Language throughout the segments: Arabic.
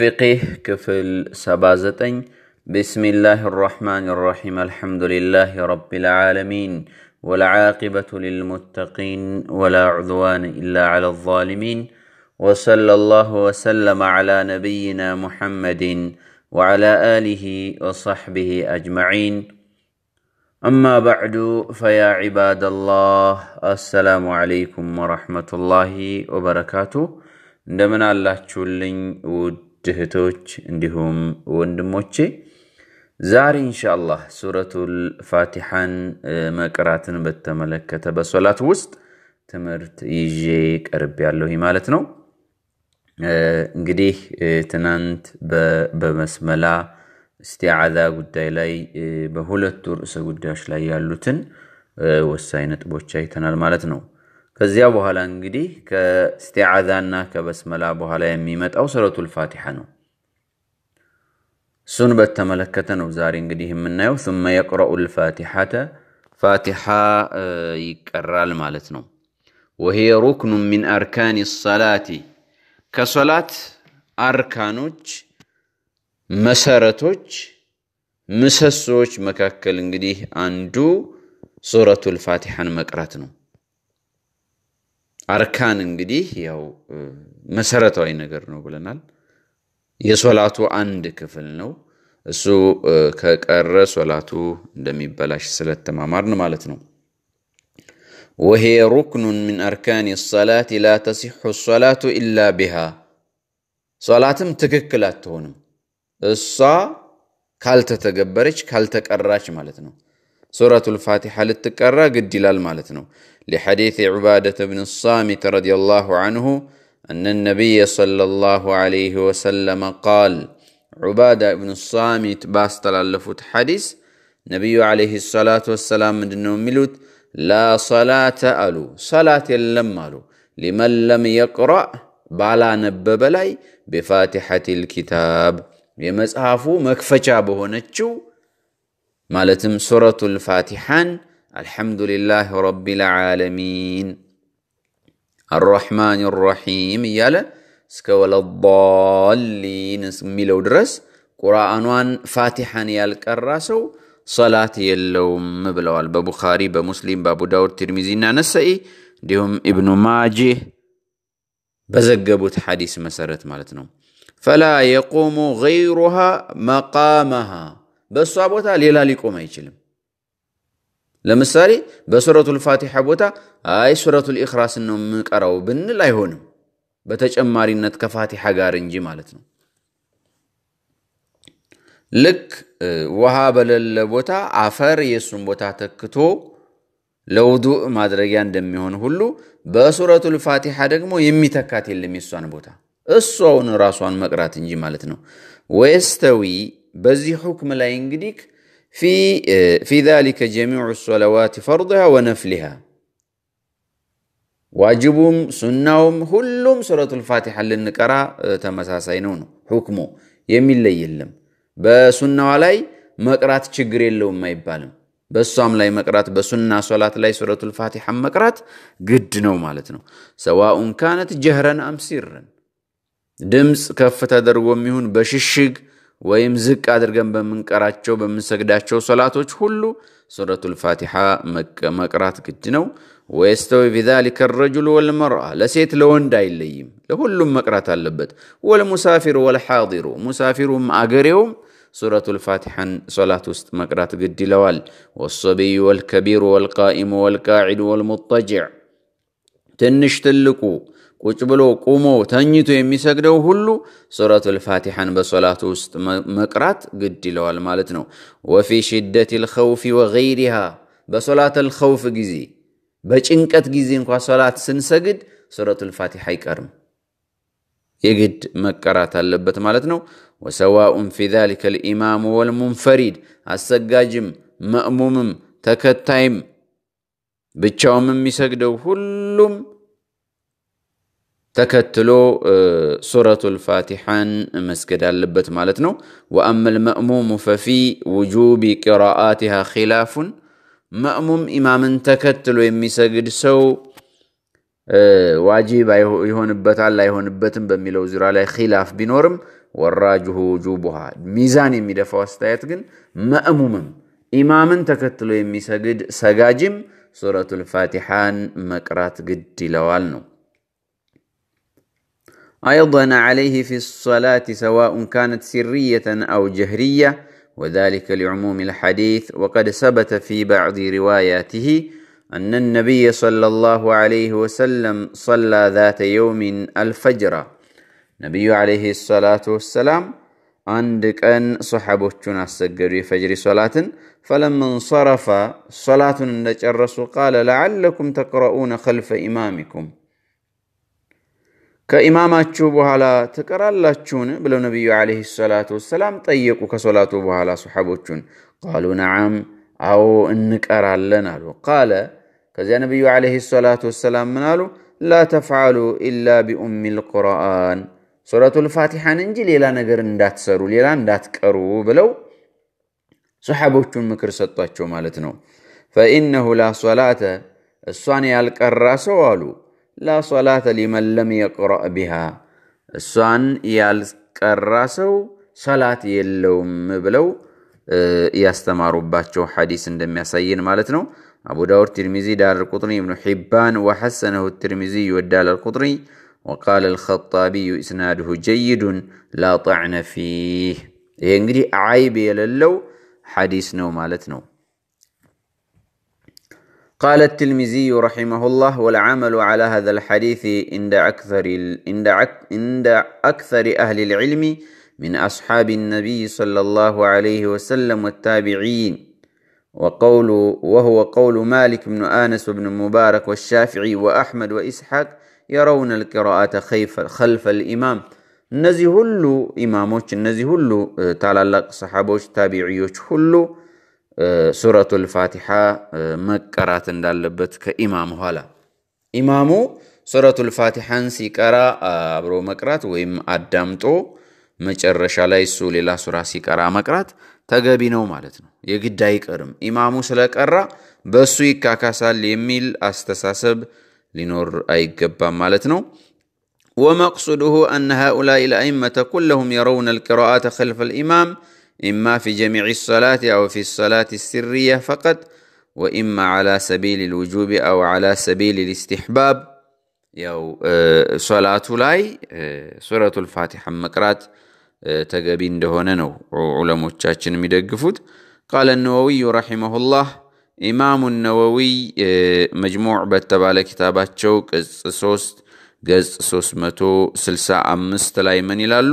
فقه كفل سبازتين. بسم الله الرحمن الرحيم. الحمد لله رب العالمين والعاقبة للمتقين ولا عذوان إلا على الظالمين. وصلى الله وسلم على نبينا محمد وعلى آله وصحبه أجمعين. أما بعد فيا عباد الله السلام عليكم ورحمة الله وبركاته. دمنا الله تشولين ود ውድ እህቶች እንዲሁም ወንድሞቼ ዛሬ ኢንሻአላህ ሱረቱል ፋቲሐን መቅራትን በተመለከተ በሶላት ውስጥ ትምህርት ይዤ ቀርብ ያለሁ ማለት ነው። እንግዲህ ትናንት በመስመላ እስቲዓዛ ጉዳይ ላይ በሁለቱ ርዕሰ ጉዳዮች ላይ ያሉትን ወሳኝ ነጥቦች አይተናል ማለት ነው ከዚያ በኋላ እንግዲህ ከእስቲዓዛና ከበስመላ በኋላ የሚመጣው ሱረቱል ፋቲሐ ነው እሱን በተመለከተ ነው ዛሬ እንግዲህ የምናየው ثم يقرأ الفاتحة ፋቲሐ ይቀራል ማለት ነው وهي ركن من أركان الصلاة ከሶላት አርካኖች መሰረቶች ምሰሶች መካከል እንግዲህ አንዱ ሱረቱል ፋቲሐን መቅራት ነው አርካን እንግዲህ ያው መሰረታዊ ነገር ነው ብለናል የሶላቱ አንድ ክፍል ነው እሱ ከቀረ ሶላቱ እንደሚበላሽ ስለተማማርን ማለት ነው وهي ركن من أركان الصلاة لا تصح الصلاة إلا بها صلاتم تككل አትሆንም እሷ ካልተተገበረች ካልተቀራች ማለት سورة الفاتحة للتقرى قد لال مالتنا لحديث عبادة بن الصامت رضي الله عنه أن النبي صلى الله عليه وسلم قال عبادة بن الصامت باستل اللفت حديث نبي عليه الصلاة والسلام من ملوت لا صلاة ألو صلاة لم ألو لمن لم يقرأ بالا نبب لي بفاتحة الكتاب. يمسعفو مالتم سورة الفاتحان الحمد لله رب العالمين. الرحمن الرحيم يالا سكول الضالين ميلو درس. قرآنوان فاتحان يالكراسو صلاة يلوم مبلوال. ببخاري بمسلم بابو داود ترمزينا نسائي ديهم ابن ماجه. بزقبوت حديث مسارت مالتنا فلا يقوم غيرها مقامها. በእሷ ቦታ ሌላ ሊቆም አይችልም። ለምሳሌ በሱረቱል ፋቲሐ ቦታ አይ ሱረቱል ኢኽላስን ነው የምቀራው ብንል አይሆንም። በተጨማሪነት ከፋቲሐ ጋር እንጂ ማለት ነው። ልክ ውሃ በሌለ ቦታ አፈር የእሱን ቦታ ተክቶ ለውዱእ ማድረጊያ እንደሚሆን ሁሉ በሱረቱል ፋቲሐ ደግሞ የሚተካት የለም የእሷን ቦታ። እሷውን ራሷን መቅራት እንጂ ማለት ነው። ወየስተዊ በዚህ ሁክም ላይ እንግዲህ ፊ ذلك جميع الصلوات فرضها ونفلها ዋጅቡም ሱናውም ሁሉም ሱረቱል ፋቲሐ ልንቀራ ተመሳሳይ ነው ነው ሁክሙ የሚለይ የለም በሱናዋ ላይ መቅራት ችግር የለውም አይባልም በእሷም ላይ መቅራት በሱና ሶላት ላይ ሱረቱል ፋቲሐ መቅራት ግድ ነው ማለት ነው ሰዋኡን ካነት ጀህረን አምሲረን ድምፅ ከፍ ተደርጎ የሚሆን በሽሽግ ወይም ዝቅ አድርገን በምንቀራቸው በምንሰግዳቸው ሶላቶች ሁሉ ሱረቱል ፋቲሐ መቅራት ግድ ነው ወየስተዊ ቢዛሊከ ረጁል ወልመርአ ለሴት ለወንድ አይለይም ለሁሉም መቅራት አለበት ወልሙሳፊር ወልሓዲሩ ሙሳፊሩም አገሬውም ሱረቱል ፋቲሐን ሶላት ውስጥ መቅራት ግድ ይለዋል ወሰቢዩ ወልከቢሩ ወልቃኢሙ ወልቃዒዱ ወልሙጠጅዕ ትንሽ ትልቁ ቁጭ ብሎ ቁሞ ተኝቶ የሚሰግደው ሁሉ ሱረቱል ፋቲሐን በሶላቱ ውስጥ መቅራት ግድ ይለዋል ማለት ነው። ወፊ ሽደቲል ኸውፊ ወገይሪሃ በሶላተል ኸውፍ ጊዜ በጭንቀት ጊዜ እንኳ ሶላት ስንሰግድ ሱረቱል ፋቲሐ አይቀርም፣ የግድ መቀራት አለበት ማለት ነው። ወሰዋኡን ፊ ዛሊከ ልኢማሙ ወልሙንፈሪድ አሰጋጅም መእሙምም ተከታይም ብቻውም የሚሰግደው ሁሉም ተከትሎ ሱረቱል ፋቲሐን መስገድ አለበት ማለት ነው ወአመ ልመእሙሙ ፈፊ ውጁቢ ቅራአትሃ ኪላፉን መእሙም ኢማምን ተከትሎ የሚሰግድ ሰው ዋጂብ ይሆንበታል አይሆንበትም በሚለው ዙሪያ ላይ ኪላፍ ቢኖርም ወራጅሁ ውጁቡሃ ሚዛን የሚደፋው አስተያየት ግን መእሙምም ኢማምን ተከትሎ የሚሰግድ ሰጋጅም ሱረቱል ፋቲሓን መቅራት ግድ ይለዋል ነው። أيضا عليه في الصلاة سواء كانت سرية أو جهرية وذلك لعموم الحديث. وقد ثبت في بعض رواياته أن النبي صلى الله عليه وسلم صلى ذات يوم الفجر. نبي عليه الصلاة والسلام عندك أن صحابوچون السجر فجر صلاة فلما انصرف صلاة الرسول قال لعلكم تقرؤون خلف إمامكم. ከኢማማችሁ በኋላ ትቀራላችሁን ብለው ነቢዩ ዓለይሂ ሰላቱ ወሰላም ጠየቁ። ከሶላቱ በኋላ ሰሓቦቹን ቃሉ ነዓም፣ አዎ እንቀራለን አሉ። ቃለ ከዚያ ነቢዩ ዓለይሂ ሰላቱ ወሰላም ምን አሉ? ላ ተፍዓሉ ኢላ ቢኡሚ ልቁርአን ሱረቱል ፋቲሓን እንጂ ሌላ ነገር እንዳትሰሩ ሌላ እንዳትቀሩ ብለው ሰሓቦቹን ምክር ሰጧቸው ማለት ነው። ፈኢነሁ ላ ሶላተ እሷን ያልቀራ ሰው አሉ ላ ሶላተ ሊመን ለም የቅረእ ቢሃ እሷን ያልቀራ ሰው ሰላት የለውም ብለው ያስተማሩባቸው ሐዲስ እንደሚያሳየን ማለት ነው። አቡ ዳውድ፣ ትርሚዚ፣ ዳር ቁጥሪ፣ እብኑ ሒባን ወሐሰነሁ ትርሚዚ ወዳል አልቁጥሪ ወቃለ አልኸጣቢዩ ኢስናድሁ ጀይዱን ላ ጠዕነ ፊህ። ይሄ እንግዲህ ዓይብ የሌለው ሐዲስ ነው ማለት ነው። قال التلمذي رحمه الله والعمل على هذا الحديث عند أكثر عند عند أكثر أهل العلم من أصحاب النبي صلى الله عليه وسلم والتابعين وقول وهو قول مالك بن آنس بن مبارك والشافعي وأحمد وإسحاق يرون القراءة خلف خلف الإمام እነዚህ ሁሉ ኢማሞች እነዚህ ሁሉ ታላላቅ ሰሓቦች ታቢዕዮች ሁሉ ሱረቱል ፋቲሓ መቀራት እንዳለበት ከኢማም ኋላ ኢማሙ ሱረቱል ፋቲሓን ሲቀራ አብሮ መቅራት ወይም አዳምጦ መጨረሻ ላይ እሱ ሌላ ሱራ ሲቀራ መቅራት ተገቢ ነው ማለት ነው። የግድ አይቀርም። ኢማሙ ስለቀራ በእሱ ይካካሳል የሚል አስተሳሰብ ሊኖር አይገባም ማለት ነው። ومقصده أن هؤلاء الأئمة كلهم يرون القراءة خلف الإمام إما في جميع الصلاة أو في الصلاة السرية فقط وإما على سبيل الوجوب أو على سبيل الاستحباب يو صلاة لاي سورة الفاتحة مقرات تقبين دهوننو علماء تشاتشن ميدقفوت قال النووي رحمه الله إمام النووي مجموع بتبالة كتابات شوك سوست ገጽ 365 ላይ ምን ይላሉ?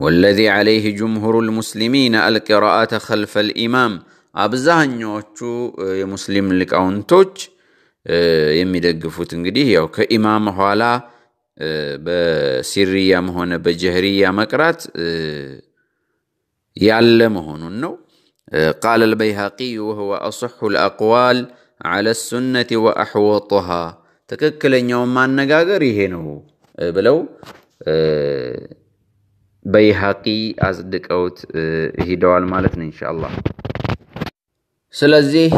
والذي عليه جمهور المسلمين القراءة خلف الإمام. أبزهن يوتشو مسلم لك أون توتش يمدق فوتنجديه أو كإمام هوالا بسرية مهونة بجهرية مكرات يعلمهن النو قال البيهقي وهو أصح الأقوال على السنة وأحوطها تككل يوم ما النقاقر هنا بلو በይሃቂ አጽድቀውት ሂደዋል ማለት ነው ኢንሻአላህ። ስለዚህ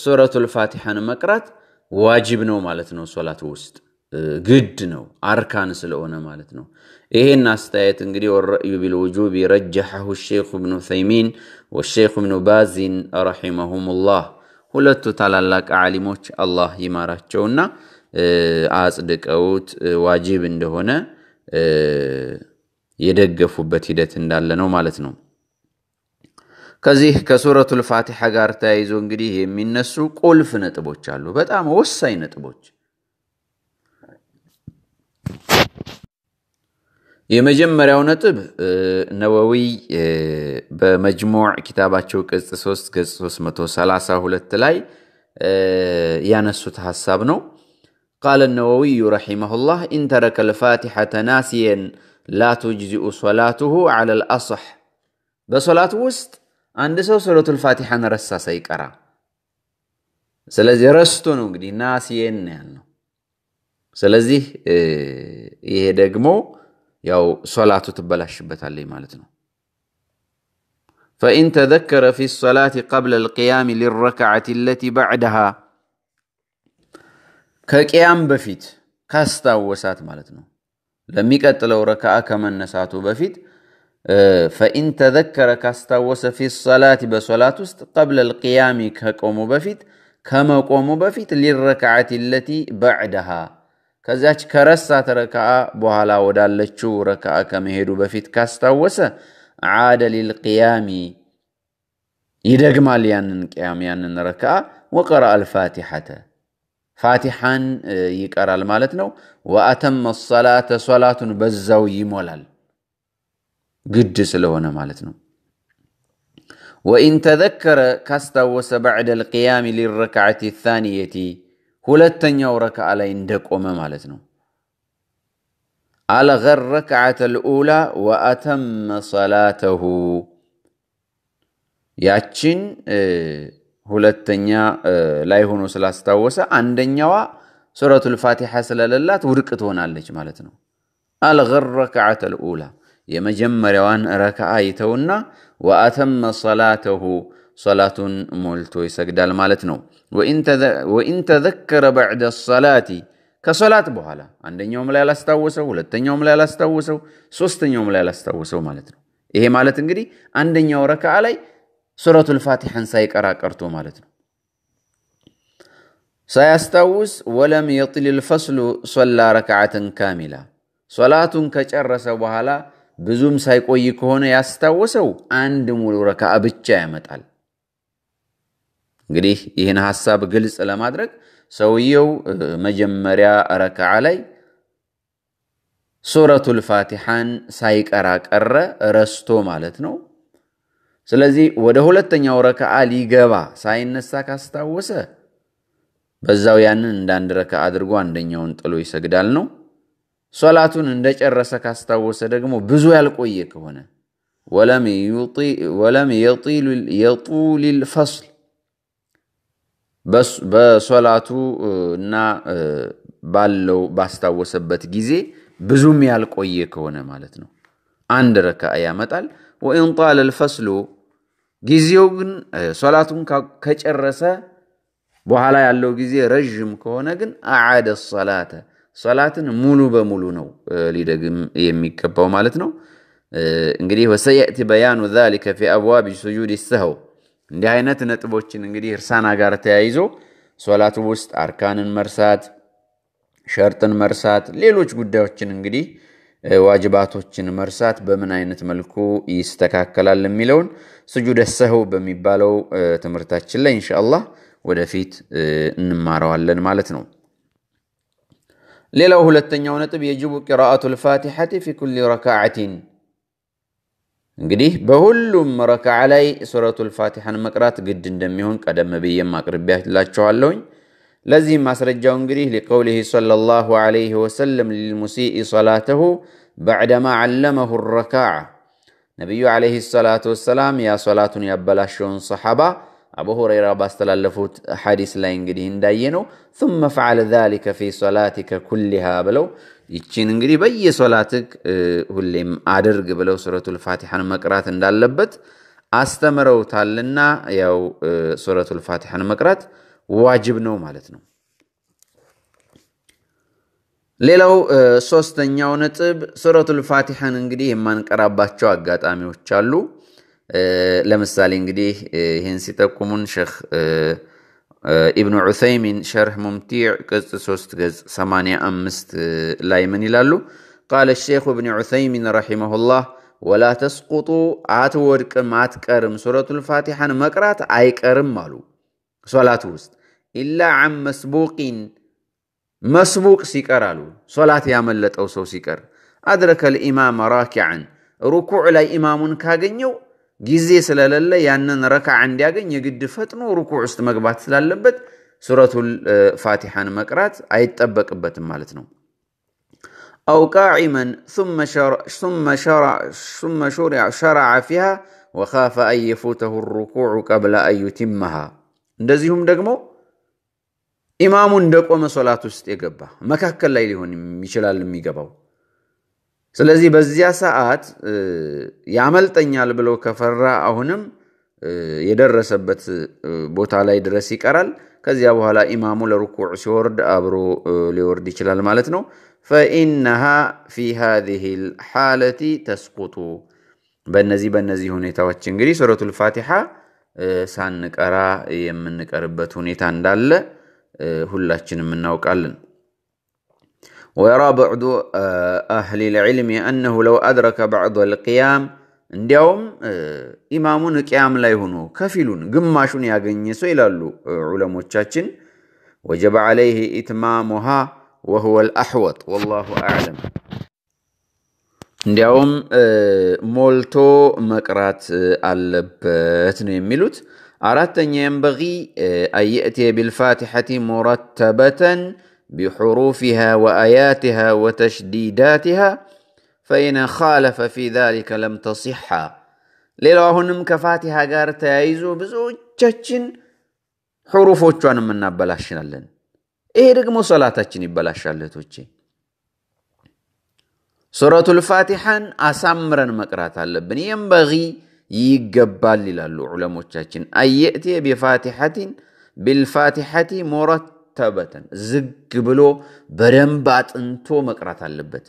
ሱረቱል ፋቲሓን መቅራት ዋጅብ ነው ማለት ነው። ሶላት ውስጥ ግድ ነው አርካን ስለሆነ ማለት ነው። ይሄን አስተያየት እንግዲህ ወረእዩ ቢልውጁብ ረጀሐሁ ሼኹ ብኑ ዑሰይሚን ወሼኹ ብኑ ባዚን ረሒመሁሙላህ ሁለቱ ታላላቅ ዓሊሞች አላህ ይማራቸውና አጽድቀውት ዋጅብ እንደሆነ የደገፉበት ሂደት እንዳለ ነው ማለት ነው። ከዚህ ከሱረቱል ፋቲሓ ጋር ተያይዞ እንግዲህ የሚነሱ ቁልፍ ነጥቦች አሉ፣ በጣም ወሳኝ ነጥቦች። የመጀመሪያው ነጥብ ነወዊ በመጅሙዕ ኪታባቸው ቅጽ 3 ገጽ 332 ላይ ያነሱት ሐሳብ ነው። ቃለ ነወዊዩ ረሒመሁላህ ኢን ተረከ ልፋቲሐተ لا تجزئ صلاته على الأصح. بصلاة وست عند سو صلاة الفاتحة نرسى سيكرا سلزي رستنو قدي ناس ينهن سلزي إيه دقمو يو صلاة تبلاش بتالي مالتنو فإن تذكر في الصلاة قبل القيام للركعة التي بعدها كقيام بفيت كاستا وسات مالتنو ለሚቀጥለው ረክዓ ከመነሳቱ በፊት ፈኢን ተዘከረ ካስታወሰ ፊ ሰላት በሶላት ውስጥ ቀብለ ልቅያሚ ከቆሙ በፊት ከመቆሙ በፊት ሊረክዓት ለቲ በዕደሃ ከዚያች ከረሳት ረክዓ በኋላ ወዳለችው ረክዓ ከመሄዱ በፊት ካስታወሰ ዓደ ሊልቅያሚ ይደግማል ያንን ቅያም ያንን ረክዓ ወቀረአ አልፋቲሐተ ፋቲሓን ይቀራል ማለት ነው። ወአተመ ሰላተ ሶላቱን በዛው ይሞላል ግድ ስለሆነ ማለት ነው። ወኢን ተዘከረ ካስታወሰ ባዕደ ልቅያሚ ሊረክዓት ታንየቲ ሁለተኛው ረክዓ ላይ እንደቆመ ማለት ነው። አልገ ረክዓተ ልኡላ ወአተመ ሰላተሁ ያችን ሁለተኛ ላይ ሆኖ ስላስታወሰ አንደኛዋ ሱረቱል ፋቲሓ ስለሌላት ውድቅ ትሆናለች ማለት ነው። አልገ ረክዓተ ልኡላ የመጀመሪያዋን ረክዓ ይተውና ወአተመ ሰላተሁ ሰላቱን ሞልቶ ይሰግዳል ማለት ነው። ወኢን ተዘከረ በዕደ ሰላቲ ከሶላት በኋላ አንደኛውም ላይ አላስታወሰው፣ ሁለተኛውም ላይ አላስታወሰው፣ ሶስተኛውም ላይ አላስታወሰው ማለት ነው። ይሄ ማለት እንግዲህ አንደኛው ረክዓ ላይ ሱረቱል ፋቲሐን ሳይቀራ ቀርቶ ማለት ነው። ሳያስታውስ ወለም የጢል ልፈስሉ ሶላ ረክዓትን ካሚላ ሶላቱን ከጨረሰ በኋላ ብዙም ሳይቆይ ከሆነ ያስታወሰው አንድ ሙሉ ረክዓ ብቻ ያመጣል። እንግዲህ ይህን ሐሳብ ግልጽ ለማድረግ ሰውየው መጀመሪያ ረክዓ ላይ ሱረቱል ፋቲሐን ሳይቀራ ቀረ፣ ረስቶ ማለት ነው። ስለዚህ ወደ ሁለተኛው ረክዓ ሊገባ ሳይነሳ ካስታወሰ በዛው ያንን እንደ አንድ ረክዓ አድርጎ አንደኛውን ጥሎ ይሰግዳል ነው። ሶላቱን እንደጨረሰ ካስታወሰ ደግሞ ብዙ ያልቆየ ከሆነ ወለም የጡል ፈስል በሶላቱ እና ባለው ባስታወሰበት ጊዜ ብዙም ያልቆየ ከሆነ ማለት ነው አንድ ረክዓ ያመጣል። ወኢን ጣለ ልፈስሉ ጊዜው ግን ሶላቱን ከጨረሰ በኋላ ያለው ጊዜ ረዥም ከሆነ ግን አዓደ ሰላተ ሶላትን ሙሉ በሙሉ ነው ሊደግም የሚገባው ማለት ነው። እንግዲህ ወሰየእቲ በያኑ ዛሊከ ፊ አብዋብ ሱጁድ ሰህው እንዲህ አይነት ነጥቦችን እንግዲህ እርሳና ጋር ተያይዞ ሶላቱ ውስጥ አርካንን መርሳት፣ ሸርጥን መርሳት፣ ሌሎች ጉዳዮችን እንግዲህ ዋጅባቶችን መርሳት በምን አይነት መልኩ ይስተካከላል የሚለውን ስጁደ ሰህው በሚባለው ትምህርታችን ላይ ኢንሻአላህ ወደፊት እንማረዋለን ማለት ነው። ሌላው ሁለተኛው ነጥብ يجب قراءة الفاتحة في كل ركعة እንግዲህ በሁሉም ረክዓ ላይ ሱረቱል ፋቲሐን መቅራት ግድ እንደሚሆን ቀደም ብዬም አቅርቤላችኋለሁኝ። ለዚህም ማስረጃው እንግዲህ ሊቀውሊህ ሰለላሁ ዐለይሂ ወሰለም ሊልሙሲኢ ሰላተሁ ባዕደማ ዓለመሁ ረካዓ ነቢዩ ዐለይሂ ሰላቱ ወሰላም ያ ሶላቱን ያበላሸውን ሰሓባ አቡ ሁረይራ ባስተላለፉት ሐዲስ ላይ እንግዲህ እንዳየ ነው ثم فعل ذلك في صلاتك كلها ብለው ይቺን እንግዲህ በየሶላትክ ሁሌም አድርግ ብለው ሱረቱል ፋቲሐን መቅራት እንዳለበት አስተምረውታልና ያው ሱረቱል ፋቲሐን መቅራት ዋጅብ ነው ማለት ነው። ሌላው ሶስተኛው ነጥብ ሱረቱል ፋቲሐን እንግዲህ የማንቀራባቸው አጋጣሚዎች አሉ። ለምሳሌ እንግዲህ ይህን ሲጠቁሙን ሼክ ኢብኑ ዑሰይሚን ሸርሕ ሙምቲዕ ቅጽ 3 ገጽ 85 ላይ ምን ይላሉ? ቃለ ሼኹ እብኒ ዑሰይሚን ረሒመሁላህ ወላ ተስቁጡ አትወድቅም፣ አትቀርም፣ ሱረቱል ፋቲሐን መቅራት አይቀርም አሉ ሶላት ውስጥ ኢላ ዓን መስቡቂን መስቡቅ ሲቀር አሉ ሶላት ያመለጠው ሰው ሲቀር አድረከ ልኢማም ራኪዓን ሩኩዕ ላይ ኢማሙን ካገኘው ጊዜ ስለሌለ ያንን ረክዓ እንዲያገኝ የግድ ፈጥኖ ሩኩዕ ውስጥ መግባት ስላለበት ሱረቱል ፋቲሐን መቅራት አይጠበቅበትም ማለት ነው። አው ቃዒመን ሱመ ሸረዐ ፊሃ ወኻፈ አን የፉተሁ ሩኩዑ ቀብለ አን ዩቲመሃ እንደዚሁም ደግሞ ኢማሙ እንደቆመ ሶላት ውስጥ የገባ መካከል ላይ ሊሆን ይችላል የሚገባው ስለዚህ በዚያ ሰዓት ያመልጠኛል ብሎ ከፈራ አሁንም የደረሰበት ቦታ ላይ ድረስ ይቀራል። ከዚያ በኋላ ኢማሙ ለሩኩዕ ሲወርድ አብሮ ሊወርድ ይችላል ማለት ነው። ፈኢነሃ ፊ ሃዚህ ልሓለቲ ተስቁጡ በእነዚህ በእነዚህ ሁኔታዎች እንግዲህ ሱረቱል ፋቲሓ ሳንቀራ የምንቀርበት ሁኔታ እንዳለ ሁላችንም እናውቃለን። ወየራ በዕዱ አህሊ ልዕልም አነሁ ለው አድረከ ባዕድ ልቅያም እንዲያውም ኢማሙን ቅያም ላይ ሆኖ ከፊሉን ግማሹን ያገኘ ሰው ይላሉ ዑለሞቻችን ወጀበ ዓለይህ ኢትማሙሃ ወሁወ ልአሕወጥ ወላሁ አዕለም። እንዲያውም ሞልቶ መቅራት አለበት ነው የሚሉት። አራተኛ የንበጊ አንየእትየ ቢልፋቲሐቲ ሙረተበተን ቢሑሩፊሃ ወአያቲሃ ወተሽዲዳቲሃ ፈኢነ ኻለፈ ፊ ዛሊከ ለም ተሲሓ። ሌላው አሁንም ከፋቲሃ ጋር ተያይዞ ብዙዎቻችን ሑሩፎቿን እናበላሽናለን። ይሄ ደግሞ ሰላታችን ይበላሻል እህቶቼ። ሱረቱል ፋቲሓን አሳምረን መቅራት አለብን። የንበጊ ይገባል ይላሉ ዑለሞቻችን። አንየእትየ ቢፋቲሐቲን ቢልፋቲሐቲ ሙረተበተን ዝግ ብሎ በደንብ አጥንቶ መቅራት አለበት።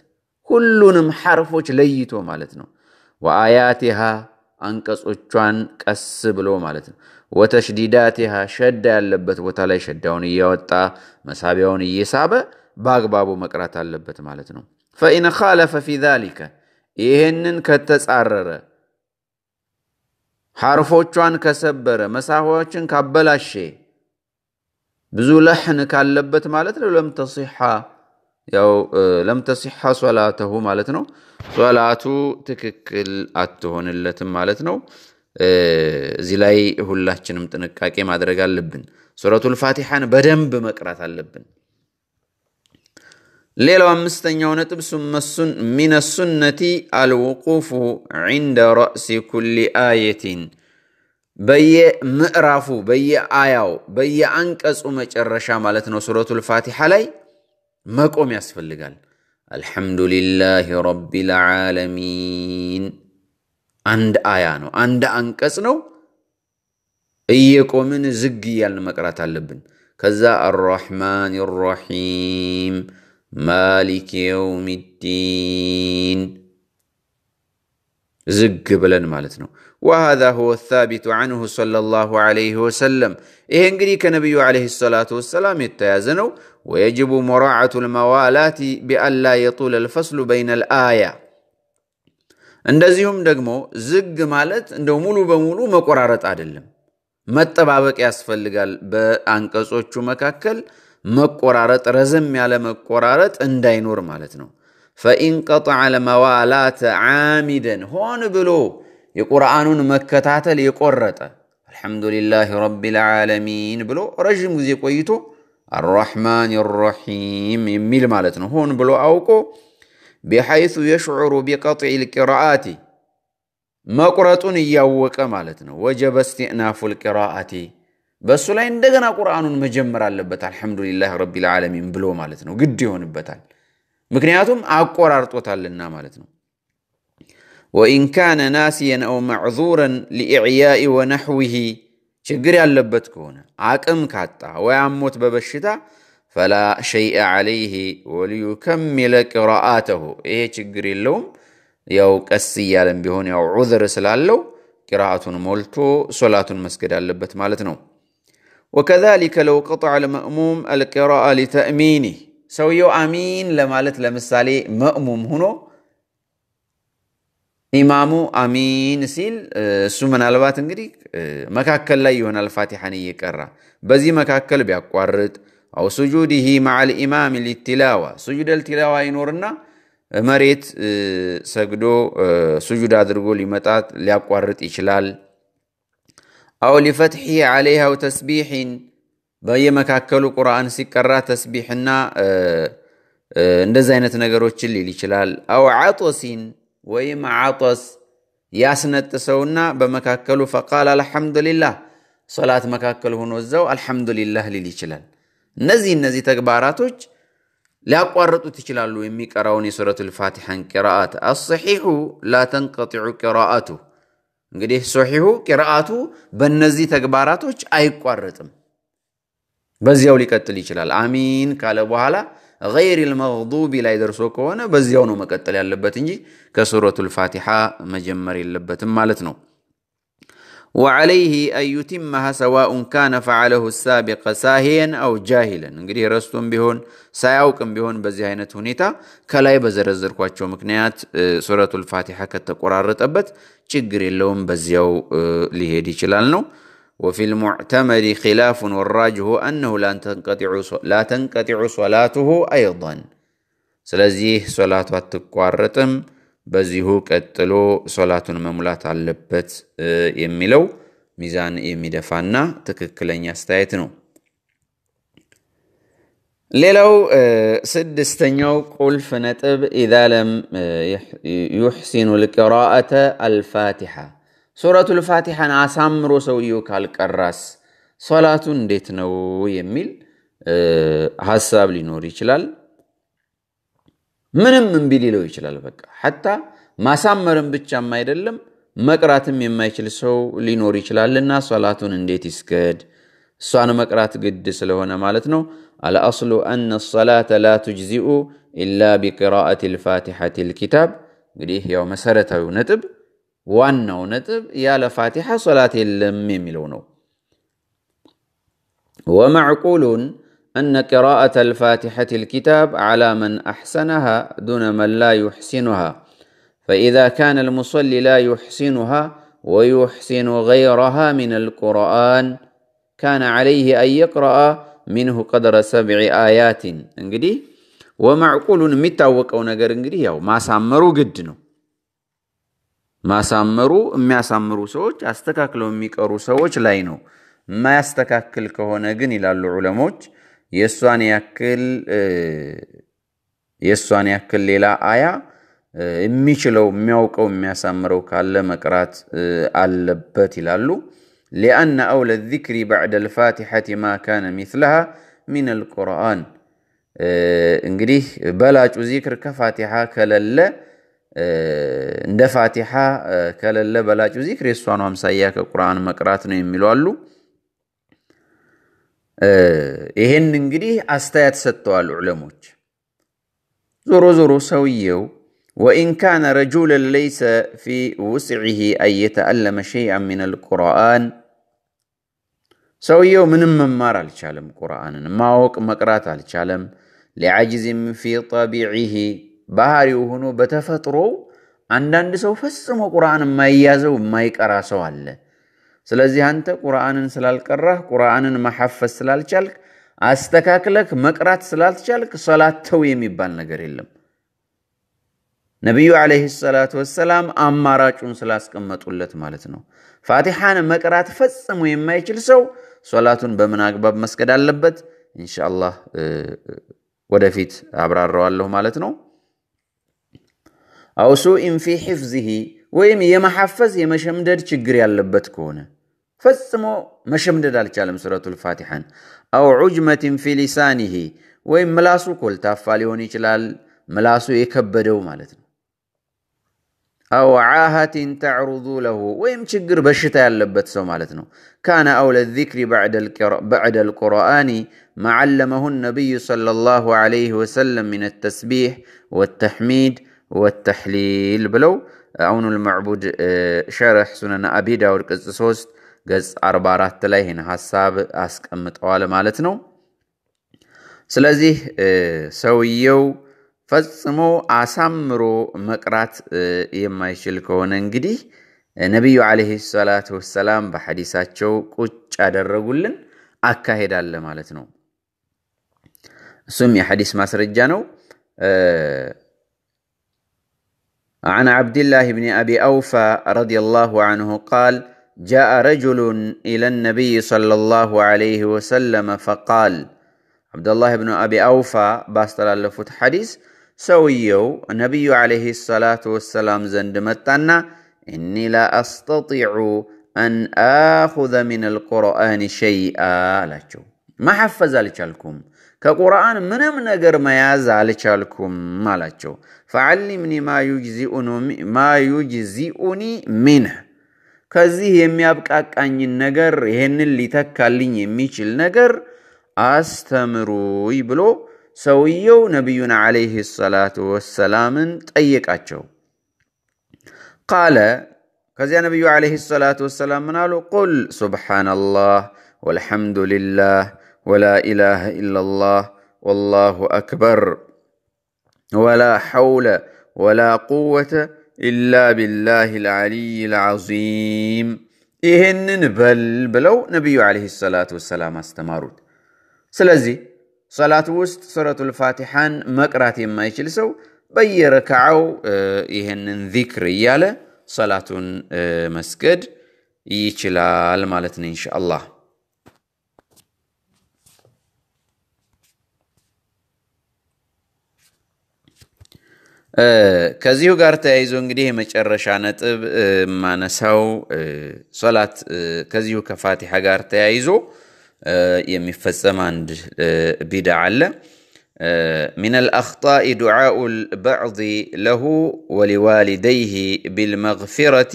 ሁሉንም ሐርፎች ለይቶ ማለት ነው። ወአያቲሃ አንቀጾቿን ቀስ ብሎ ማለት ነው። ወተሽዲዳቲሃ ሸዳ ያለበት ቦታ ላይ ሸዳውን እያወጣ መሳቢያውን እየሳበ በአግባቡ መቅራት አለበት ማለት ነው። ፈኢን ኻለፈ ፊ ዛሊከ ይህንን ከተጻረረ ሐርፎቿን ከሰበረ መሳቢያዎችን ካበላሼ ብዙ ለሕን ካለበት ማለት ነው ለም ተሲሓ ያው ለም ተሲሓ ሶላተሁ ማለት ነው። ሶላቱ ትክክል አትሆንለትም ማለት ነው። እዚህ ላይ ሁላችንም ጥንቃቄ ማድረግ አለብን። ሱረቱል ፋቲሓን በደንብ መቅራት አለብን። ሌላው አምስተኛው ነጥብ ሚነ ሱነቲ አልውቁፉ ዒንደ ረእሲ ኩሊ አየቲን በየምዕራፉ በየአያው በየአንቀጹ መጨረሻ ማለት ነው ሱረቱል ፋቲሓ ላይ መቆም ያስፈልጋል። አልሐምዱሊላህ ረቢል ዓለሚን አንድ አያ ነው፣ አንድ አንቀጽ ነው። እየቆምን ዝግ እያልን መቅራት አለብን። ከዛ አራሕማን ራሒም ማሊክ የውም ዲን ዝግ ብለን ማለት ነው። ወሃዛ ሁወ ሳቢቱ ዐንሁ ሰለላሁ ዐለይሂ ወሰለም። ይሄ እንግዲህ ከነቢዩ ዐለይሂ ሰላቱ ወሰላም የተያዘ ነው። ወየጅቡ ሙራዓቱ ልመዋላቲ ቢአላ የጡለ ልፈስሉ በይነ ልአያ። እንደዚሁም ደግሞ ዝግ ማለት እንደው ሙሉ በሙሉ መቆራረጥ አይደለም፣ መጠባበቅ ያስፈልጋል። በአንቀጾቹ መካከል መቆራረጥ፣ ረዘም ያለ መቆራረጥ እንዳይኖር ማለት ነው። ፈኢን ቀጠዐ ለመዋላተ ዓሚደን ሆን ብሎ የቁርአኑን መከታተል የቆረጠ አልሐምዱሊላህ ረቢል ዓለሚን ብሎ ረዥም ጊዜ ቆይቶ አራሕማን ራሒም የሚል ማለት ነው። ሆን ብሎ አውቆ ቢሐይሱ የሽዑሩ ቢቀጥዒ ልቂራአቲ መቁረጡን እያወቀ ማለት ነው። ወጀበ እስትእናፉ ልቂራአቲ በእሱ ላይ እንደገና ቁርአኑን መጀመር አለበት። አልሐምዱሊላህ ረቢል ዓለሚን ብሎ ማለት ነው። ግድ ይሆንበታል። ምክንያቱም አቆራርጦታልና ማለት ነው። ወኢን ካነ ናሲየን አው መዕዙረን ሊኢዕያኢ ወነሕዊሂ ችግር ያለበት ከሆነ አቅም ካጣ ወይ አሞት በበሽታ ፈላ ሸይአ ዓለይህ ወሊዩከሚለ ቂራአተሁ ይሄ ችግር የለውም። ያው ቀስ እያለም ቢሆን ያው ዑዝር ስላለው ቂራአቱን ሞልቶ ሶላቱን መስገድ አለበት ማለት ነው። ወከዛሊከ ለው ቀጠዐ ልመእሙም አልቂራአ ሊተእሚኒህ ሰውየው አሚን ለማለት ለምሳሌ መእሙም ሁኖ ኢማሙ አሚን ሲል እሱ ምናልባት እንግዲህ መካከል ላይ ይሆናል ፋቲሐን እየቀራ በዚህ መካከል ቢያቋርጥ አው ሱጁድህ መዓል ኢማም ሊትላዋ ሱጁደል ቲላዋ ይኖርና መሬት ሰግዶ ሱጁድ አድርጎ ሊመጣት ሊያቋርጥ ይችላል። አው ሊፈትሒ ዓለይሃ ተስቢሒን በየመካከሉ ቁርአን ሲቀራ ተስቢሕና እንደዚህ አይነት ነገሮችን ሊል ይችላል። አው ዓጦሲን ወይም ዓጦስ ያስነጥሰውና በመካከሉ ፈቃል አልሐምዱሊላህ ሶላት መካከል ሆኖ እዛው አልሐምዱሊላህ ሊል ይችላል። እነዚህ እነዚህ ተግባራቶች ሊያቋርጡት ይችላሉ የሚቀራውን የሱረቱል ፋቲሐን ቂራአት። አሰሒሑ ላ ተንቀጢዑ ቂራአቱ እንግዲህ ሶሒሑ ቂራአቱ በእነዚህ ተግባራቶች አይቋረጥም። በዚያው ሊቀጥል ይችላል። አሚን ካለ በኋላ ገይሪል መግዱቢ ላይ ደርሶ ከሆነ በዚያው ነው መቀጠል ያለበት እንጂ ከሱረቱል ፋቲሓ መጀመር የለበትም ማለት ነው። وعليه أن يتمها سواء كان فعله السابق ساهيا أو جاهلا. نقري رستم بهون سيأوكم بهون بزيهاينة هنيتا كلاي بزرزر كواتشو مكنيات سورة الفاتحة كتا رتبت چقري اللوم بزيو ليهدي چلالنو وفي المعتمد خلاف والراجه أنه لا تنقطع لا تنقطع صلاته أيضا سلازيه صلاته التقوارتم رتم በዚሁ ቀጥሎ ሶላቱን መሙላት አለበት የሚለው ሚዛን የሚደፋና ትክክለኛ አስተያየት ነው። ሌላው ስድስተኛው ቁልፍ ነጥብ ኢዛ ለም ዩሕሲኑ ልቅራአተ አልፋቲሓ ሱረቱል ፋቲሓን አሳምሮ ሰውየው ካልቀራስ ሶላቱ እንዴት ነው የሚል ሀሳብ ሊኖር ይችላል። ምንም እምቢ ሊለው ይችላል። በቃ ሐታ ማሳመርም ብቻም አይደለም መቅራትም የማይችል ሰው ሊኖር ይችላልና ሶላቱን እንዴት ይስገድ? እሷን መቅራት ግድ ስለሆነ ማለት ነው። አልአስሉ አነ ሰላተ ላ ቱጅዚኡ ኢላ ቢቅራአት ልፋቲሐት ልኪታብ። እንግዲህ ያው መሰረታዊው ነጥብ ዋናው ነጥብ ያለ ፋቲሐ ሶላት የለም የሚለው ነው። ወመዕቁሉን أن قراءة الفاتحة الكتاب على من أحسنها دون من لا يحسنها فإذا كان المصلي لا يحسنها ويحسن غيرها من القرآن كان عليه أن يقرأ منه قدر سبع آيات እንግዲህ ወማዕቁሉን የሚታወቀው ነገር እንግዲህ ያው ማሳመሩ ግድ ነው። ማሳመሩ የሚያሳምሩ ሰዎች አስተካክለው የሚቀሩ ሰዎች ላይ ነው። የማያስተካክል ከሆነ ግን ይላሉ ዑለሞች የእሷን ያክል የእሷን ያክል ሌላ አያ የሚችለው የሚያውቀው የሚያሳምረው ካለ መቅራት አለበት ይላሉ። ሊአነ አውለ ዚክሪ ባዕደ ልፋቲሐቲ ማ ካነ ሚስለሃ ሚን አልቁርአን። እንግዲህ በላጩ ዚክር ከፋቲሓ ከለለ እንደ ፋቲሓ ከለለ በላጩ ዚክር የእሷኑ አምሳያ ከቁርአን መቅራት ነው የሚሉ አሉ። ይሄን እንግዲህ አስተያየት ሰጥተዋል ዑለሞች። ዞሮ ዞሮ ሰውየው ወኢን ካነ ረጁለን ለይሰ ፊ ውስዒሂ አን የተአለመ ሸይአን ሚን አልቁርአን ሰውየው ምንም መማር አልቻለም፣ ቁርአንን ማወቅ መቅራት አልቻለም። ሊዓጅዝም ፊ ጠቢዒሂ ባህሪው ሆኖ በተፈጥሮው አንዳንድ ሰው ፈጽሞ ቁርአን የማይያዘው የማይቀራ ሰው አለ። ስለዚህ አንተ ቁርአንን ስላልቀራህ ቁርአንን መሐፈዝ ስላልቻልክ አስተካክለክ መቅራት ስላልቻልክ ሶላት ተው የሚባል ነገር የለም። ነቢዩ ዓለይሂ ሰላቱ ወሰላም አማራጩን ስላስቀመጡለት ማለት ነው። ፋቲሓን መቅራት ፈጽሞ የማይችል ሰው ሶላቱን በምን አግባብ መስገድ አለበት? ኢንሻአላህ ወደፊት አብራራዋለሁ ማለት ነው። አው ሱኢን ፊ ሒፍዝሂ ወይም የመሐፈዝ የመሸምደድ ችግር ያለበት ከሆነ ፈጽሞ መሸምደድ አልቻለም ሱረቱል ፋቲሓን። አው ዑጅመትን ፊ ሊሳኒሂ ወይም ምላሱ ኮልታፋ ሊሆን ይችላል፣ ምላሱ የከበደው ማለት ነው። አው ዓሃትን ተዕሩዱ ለሁ ወይም ችግር በሽታ ያለበት ሰው ማለት ነው። ካነ አውለ ዚክሪ ባዕደ ልቁርአኒ መዓለመሁ ነቢዩ ሰለላሁ ዐለይሂ ወሰለም ሚን ተስቢሕ ወተሕሚድ ወተሕሊል ብለው አውኑል መዕቡድ ሸርሕ ሱነን አቢ ዳውድ ቅጽ 3 ገጽ 44 ላይ ይህን ሐሳብ አስቀምጠዋል ማለት ነው። ስለዚህ ሰውየው ፈጽሞ አሳምሮ መቅራት የማይችል ከሆነ እንግዲህ ነቢዩ ዓለይሂ ሰላቱ ወሰላም በሐዲሳቸው ቁጭ ያደረጉልን አካሄድ አለ ማለት ነው። እሱም የሐዲስ ማስረጃ ነው። عن عبد الله بن أبي أوفى رضي الله عنه قال جاء رجل إلى النبي صلى الله عليه وسلم فقال عبد الله بن أبي أوفى باستل اللفت حديث سويو النبي عليه الصلاة والسلام زند متنا إني لا أستطيع أن آخذ من القرآن شيئا لكم ما حفز لكم ከቁርአን ምንም ነገር መያዝ አልቻልኩም አላቸው። ፈዓሊምኒ ማ ዩጅዚኡኒ ሚንህ ከዚህ የሚያብቃቃኝን ነገር ይሄንን ሊተካልኝ የሚችል ነገር አስተምሩይ ብሎ ሰውየው ነቢዩን ዓለይህ ሰላቱ ወሰላምን ጠየቃቸው። ቃለ ከዚያ ነቢዩ ዓለይህ ሰላቱ ወሰላም ምን አሉ? ቁል ሱብሓነላህ ወልሐምዱሊላህ ወላ ኢላሃ ኢላላህ ወላሁ አክበር ወላ ሐውለ ወላ ቁወተ ኢላ ቢላህ ልዓሊይ ልዓዚም ይህንን በል ብለው ነቢዩ ዓለይሂ ሰላቱ ወሰላም አስተማሩት። ስለዚህ ሰላት ውስጥ ሱረቱል ፋቲሓን መቅራት የማይችል ሰው በየረክዓው ይህንን ዚክር እያለ ሰላቱን መስገድ ይችላል ማለት ነው ኢንሻአላህ። ከዚሁ ጋር ተያይዞ እንግዲህ የመጨረሻ ነጥብ የማነሳው ሶላት ከዚሁ ከፋቲሓ ጋር ተያይዞ የሚፈጸም አንድ ቢድዓ አለ። من الأخطاء دعاء البعض له ولوالديه بالمغفرة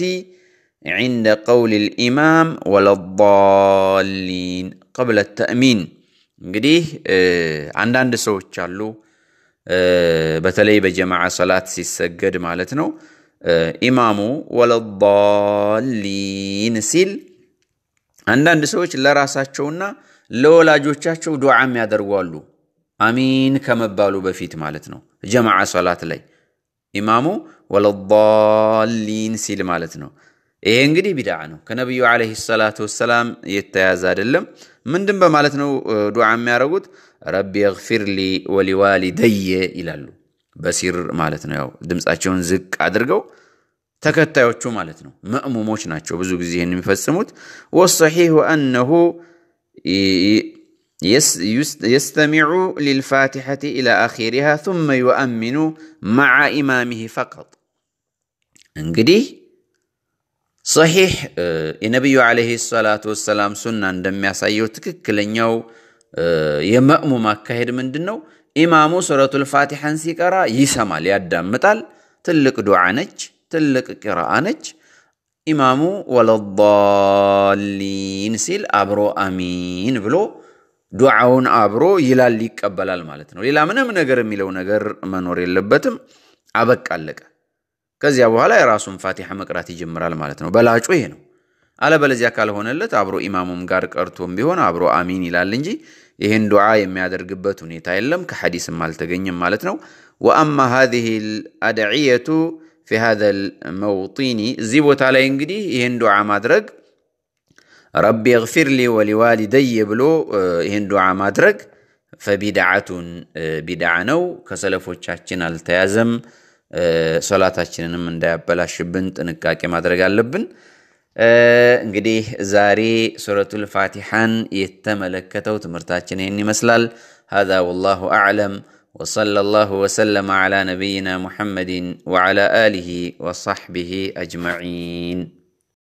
عند قول الإمام ولا الضالين قبل التأمين እንግዲህ አንዳንድ ሰዎች አሉ በተለይ በጀማዓ ሰላት ሲሰገድ ማለት ነው። ኢማሙ ወለዳሊን ሲል አንዳንድ ሰዎች ለራሳቸውና ለወላጆቻቸው ዱዓ የሚያደርጉ አሉ። አሚን ከመባሉ በፊት ማለት ነው። ጀማዓ ሰላት ላይ ኢማሙ ወለዳሊን ሲል ማለት ነው። ይሄ እንግዲህ ቢድዓ ነው። ከነቢዩ ዓለይሂ ሰላቱ ወሰላም የተያዘ አይደለም። ምንድን በማለት ነው ዱዓ የሚያደርጉት? ربي يغفر لي ولوالدي إلالو بسير مالتنا يو دمس أجون زك أدرقو تكتا تشو مالتنا مأمو موشنا أجو بزوك زيهن مفسموت والصحيح أنه يستمع للفاتحة إلى آخرها ثم يؤمن مع إمامه فقط انقدي صحيح النبي عليه الصلاة والسلام سنة عندما يسأيو تككلن يو የመእሙም አካሄድ ምንድን ነው? ኢማሙ ሱረቱል ፋቲሐን ሲቀራ ይሰማል፣ ያዳምጣል። ትልቅ ዱዓ ነች፣ ትልቅ ቅራአ ነች። ኢማሙ ወለዳሊን ሲል አብሮ አሚን ብሎ ዱዓውን አብሮ ይላል፣ ይቀበላል ማለት ነው። ሌላ ምንም ነገር የሚለው ነገር መኖር የለበትም። አበቃ፣ አለቀ። ከዚያ በኋላ የራሱን ፋቲሐ መቅራት ይጀምራል ማለት ነው። በላጩ ይሄ ነው። አለበለዚያ ካልሆነለት አብሮ ኢማሙም ጋር ቀርቶም ቢሆን አብሮ አሚን ይላል እንጂ ይህን ዱዓ የሚያደርግበት ሁኔታ የለም፣ ከሐዲስም አልተገኘም ማለት ነው። ወአማ ሃዚህ አድዕየቱ ፊ ሃዘል መውጢኒ እዚህ ቦታ ላይ እንግዲህ ይህን ዱዓ ማድረግ ረቢ እግፊር ሊ ወሊዋሊደየ ብሎ ይህን ዱዓ ማድረግ ፈቢድዓቱን ቢድዓ ነው፣ ከሰለፎቻችን አልተያዘም። ሶላታችንንም እንዳያበላሽብን ጥንቃቄ ማድረግ አለብን። እንግዲህ ዛሬ ሱረቱል ፋቲሓን የተመለከተው ትምህርታችን ይህን ይመስላል። هذا والله أعلم وصلى الله وسلم على نبينا محمد وعلى آله وصحبه أجمعين